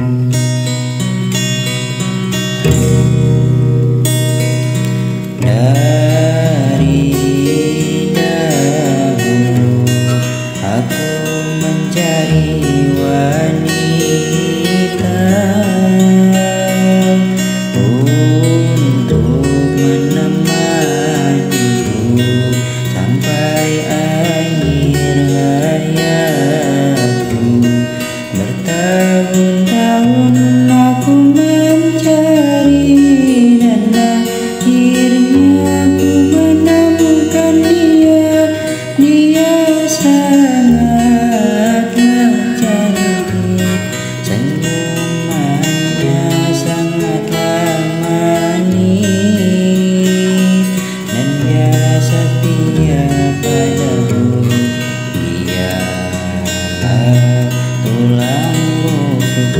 Dari dahulu aku mencari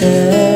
said